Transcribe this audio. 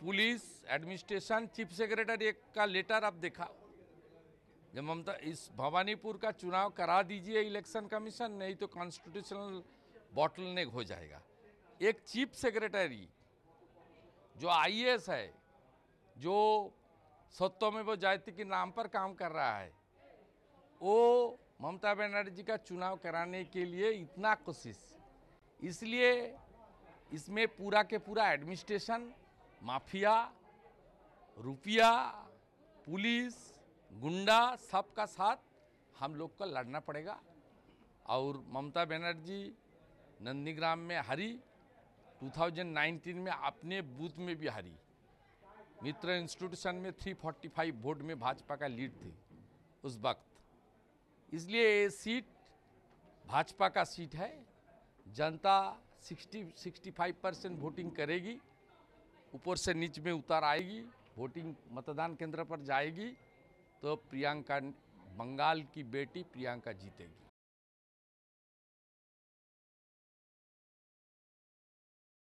Police, administration, chief secretary का letter आप देखा जब ममता इस भवानीपुर का चुनाव करा दीजिए इलेक्शन कमीशन, नहीं तो कॉन्स्टिट्यूशनल बॉटल नेक हो जाएगा। एक चीफ सेक्रेटरी, जो आईएएस है, जो सत्यों में वो जाति के नाम पर काम कर रहा है, वो ममता बनर्जी का चुनाव कराने के लिए इतना कोशिश। इसलिए इसमें पूरा के पूरा एडमिनिस्ट्रेशन माफिया, रुपया, पुलिस, गुंडा सबका साथ हम लोग को लड़ना पड़ेगा। और ममता बनर्जी, नंदीग्राम में हारी 2019 में अपने बूथ में भी हारी। मित्र इंस्टीट्यूशन में 345 वोट में भाजपा का लीड थी उस वक्त। इसलिए ये सीट भाजपा का सीट है। जनता 60 65 परसेंट वोटिंग करेगी। ऊपर से नीच में उतार आएगी वोटिंग मतदान केंद्र पर जाएगी तो प्रियंका बंगाल की बेटी प्रियंका जीतेगी।